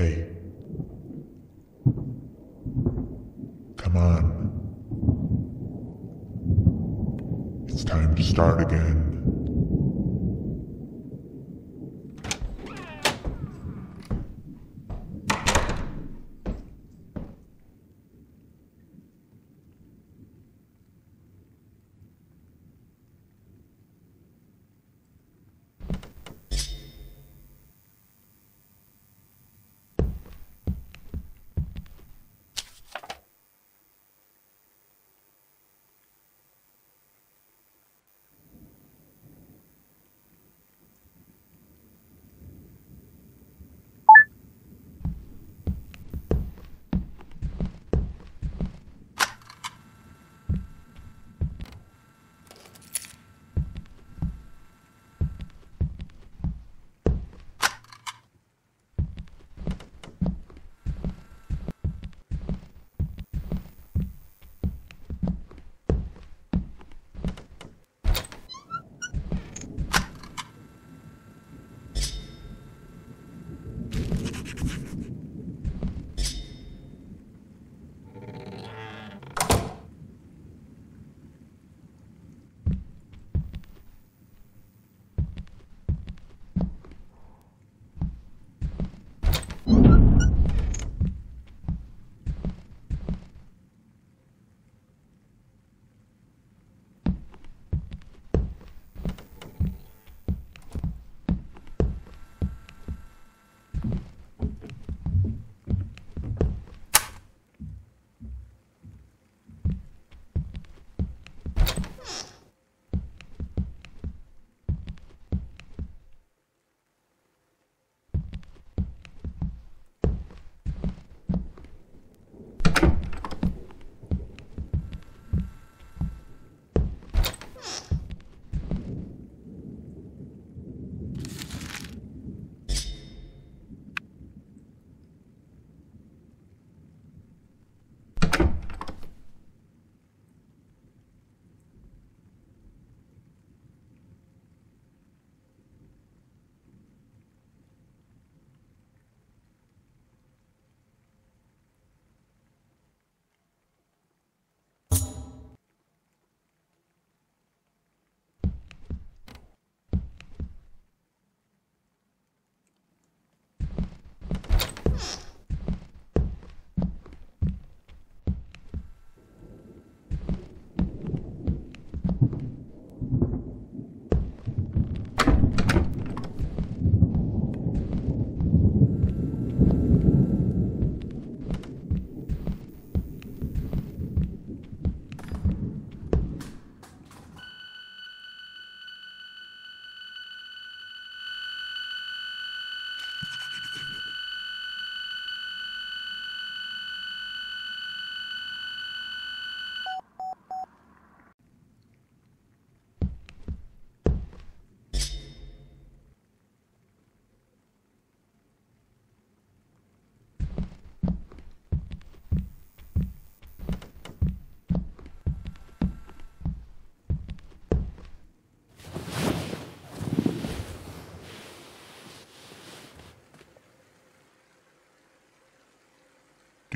Hey. Come on. It's time to start again.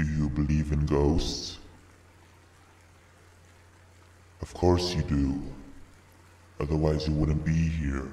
Do you believe in ghosts? Of course you do. Otherwise, you wouldn't be here.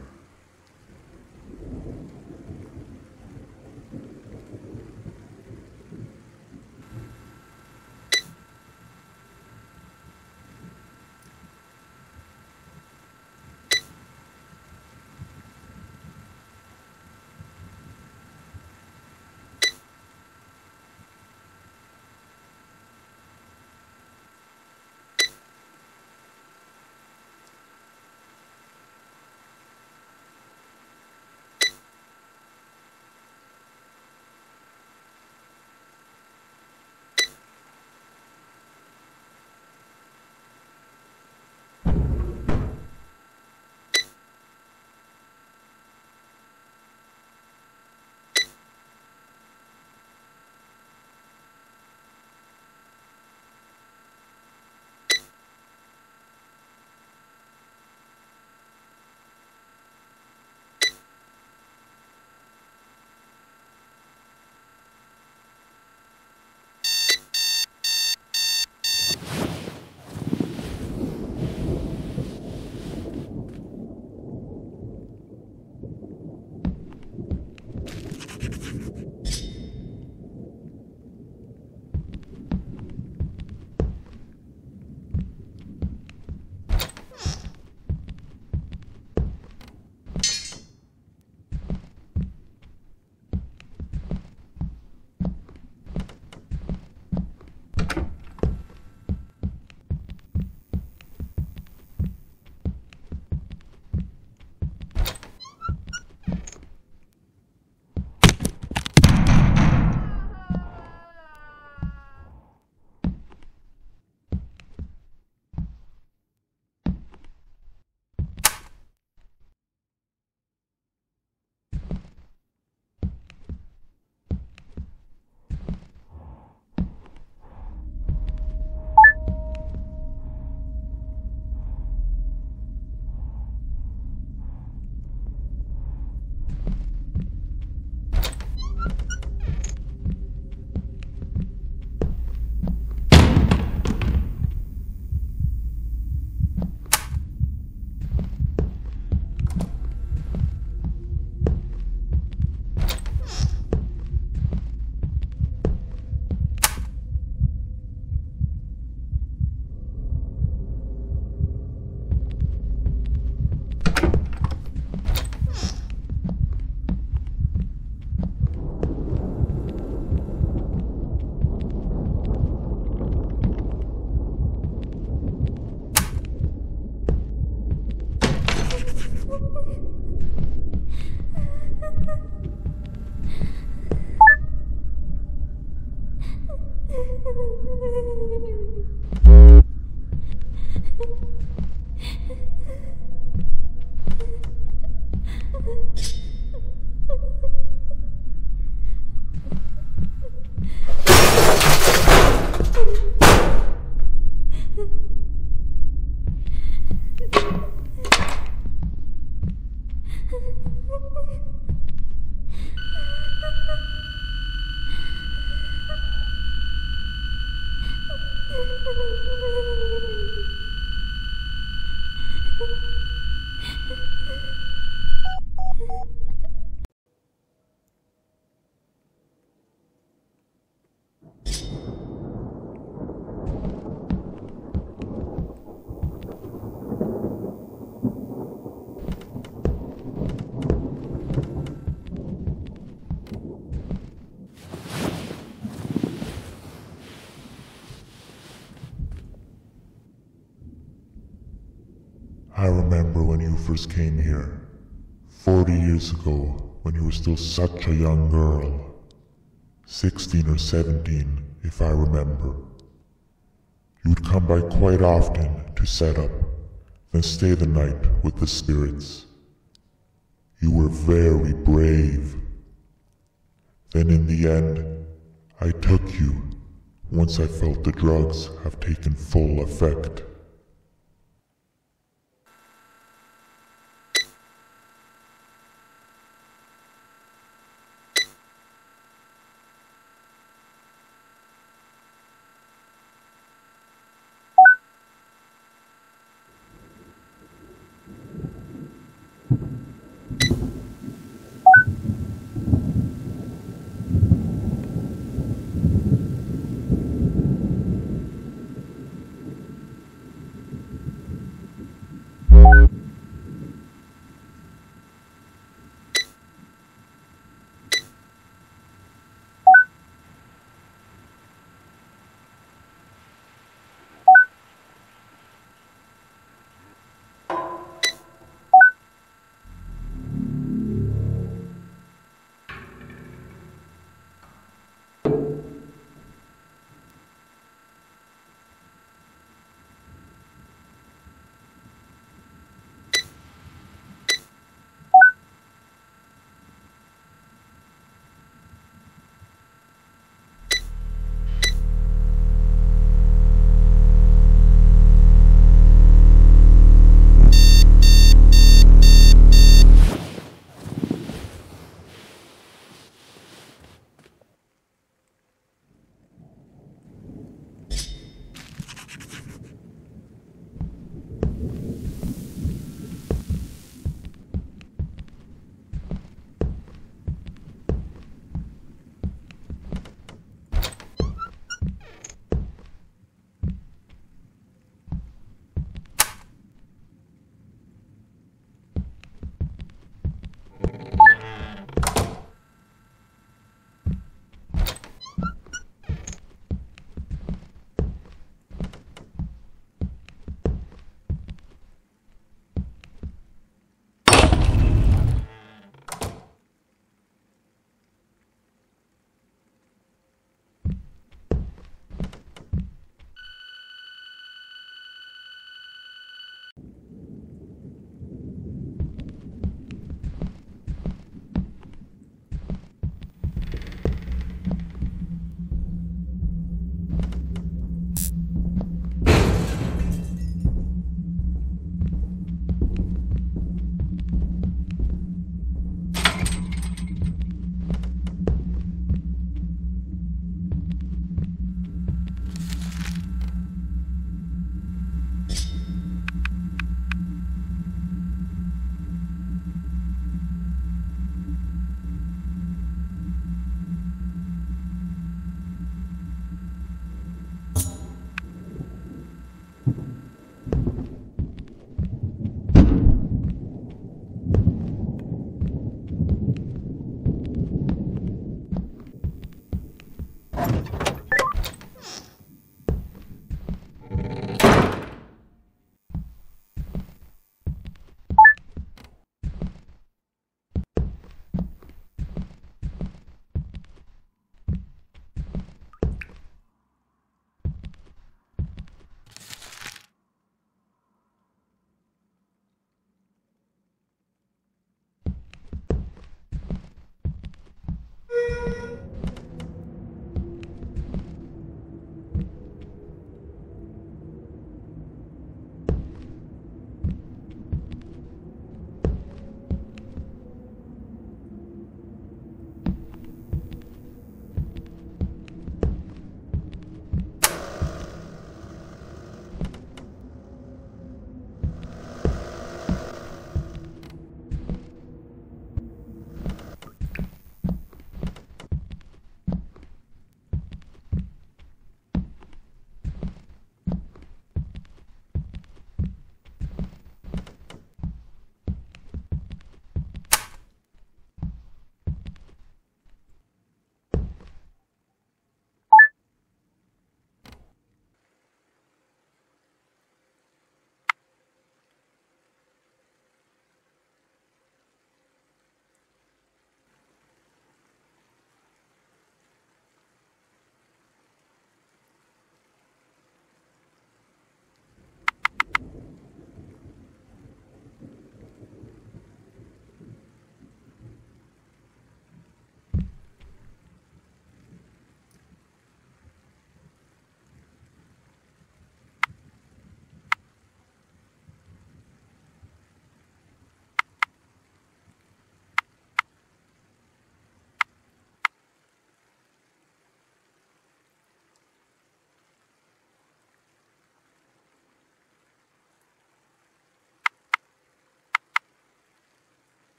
First came here, 40 years ago, when you were still such a young girl. 16 or 17, if I remember. You'd come by quite often to set up, then stay the night with the spirits. You were very brave. Then in the end, I took you once I felt the drugs have taken full effect.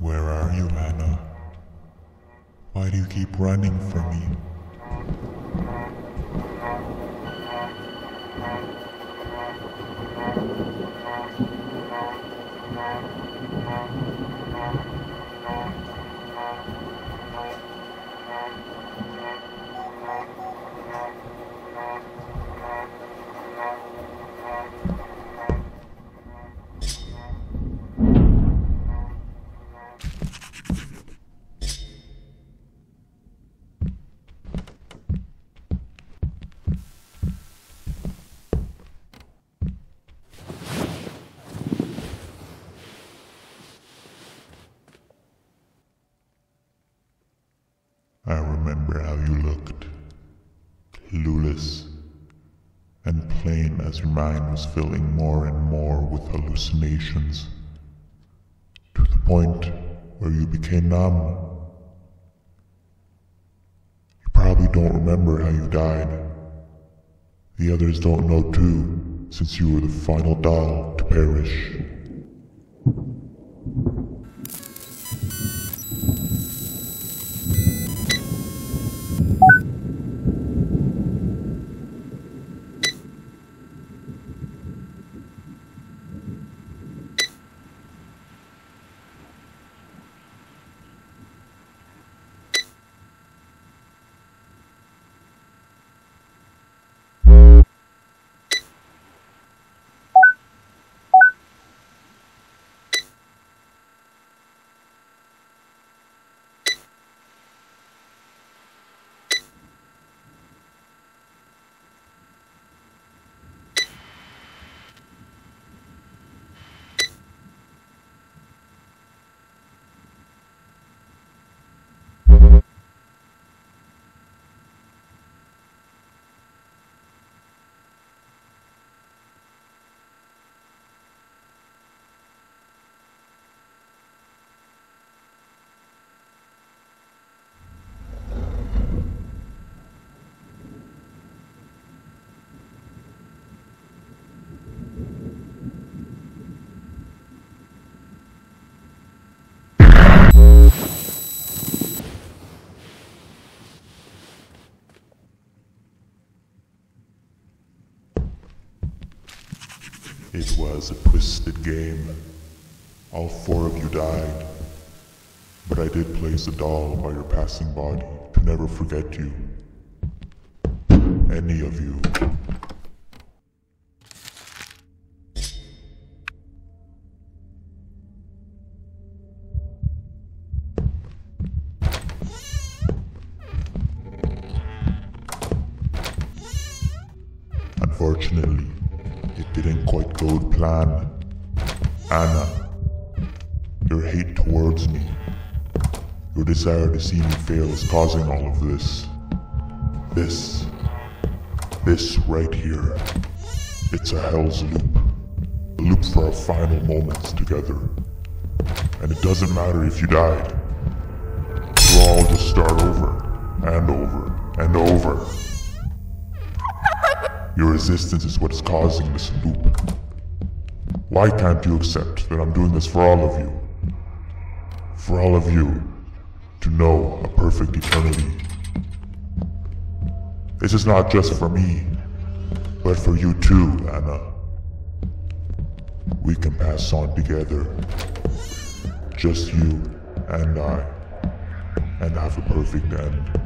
Where are you, Anna? Why do you keep running from me? I remember how you looked, clueless and your mind was filling more and more with hallucinations, to the point where you became numb. You probably don't remember how you died. The others don't know too, since you were the final doll to perish. It was a twisted game. All four of you died. But I did place a doll by your passing body to never forget you. Any of you. Unfortunately, it didn't quite go to plan. Anna, your hate towards me, your desire to see me fail is causing all of this. This. This right here. It's a hell's loop. A loop for our final moments together. And it doesn't matter if you died. We'll all just start over, and over, and over. Your resistance is what is causing this loop. Why can't you accept that I'm doing this for all of you? For all of you to know a perfect eternity. This is not just for me, but for you too, Anna. We can pass on together. Just you and I, and have a perfect end.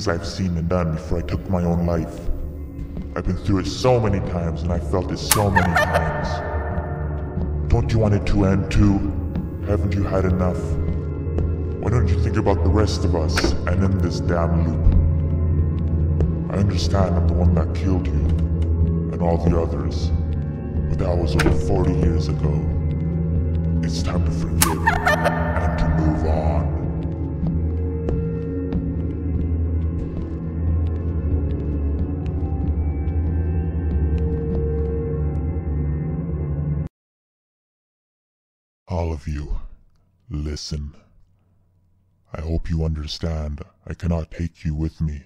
Things I've seen and done before I took my own life. I've been through it so many times and I felt it so many times. Don't you want it to end too? Haven't you had enough? Why don't you think about the rest of us and end this damn loop? I understand I'm the one that killed you and all the others, but that was over 40 years ago. It's time to forgive and to move on. All of you, listen. I hope you understand I cannot take you with me.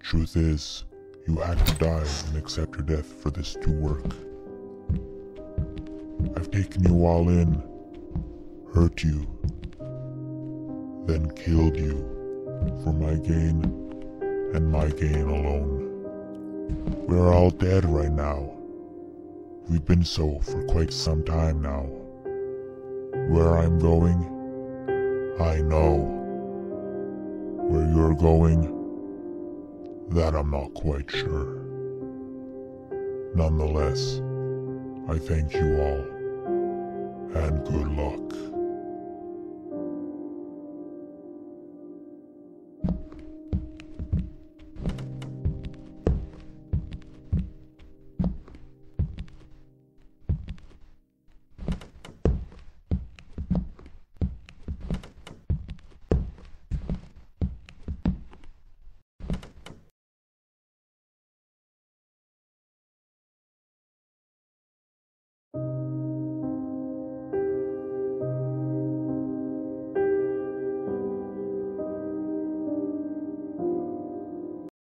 Truth is, you had to die and accept your death for this to work. I've taken you all in, hurt you, then killed you for my gain and my gain alone. We're all dead right now. We've been so for quite some time now. Where I'm going, I know. Where you're going, that I'm not quite sure. Nonetheless, I thank you all, and good luck.